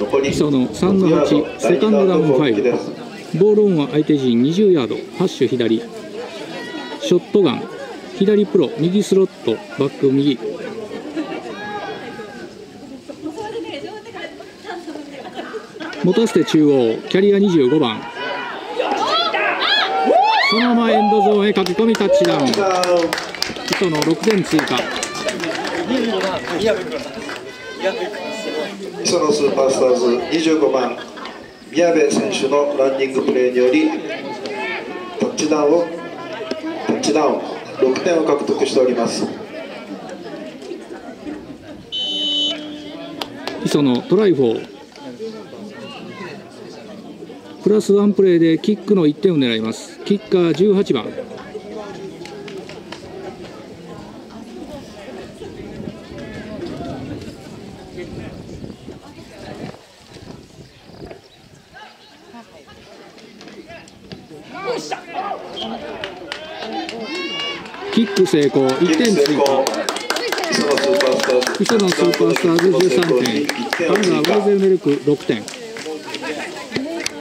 磯野3の8セカンドダウン5ボールオンは相手陣20ヤード。ハッシュ左。ショットガン。左プロ右スロット。バック右。持たせて中央。キャリア25番。そのままエンドゾーンへ駆け込みタッチダウン。磯野6点追加磯野スーパースターズ25番宮部選手のランニングプレーによりタッチダウンをタッチダウン6点を獲得しております。磯野トライフォープラスワンプレーでキックの1点を狙います。キッカー18番。キック成功1点追加。磯野スーパースーパースターズ13点。カナダワーゼルメルク6点。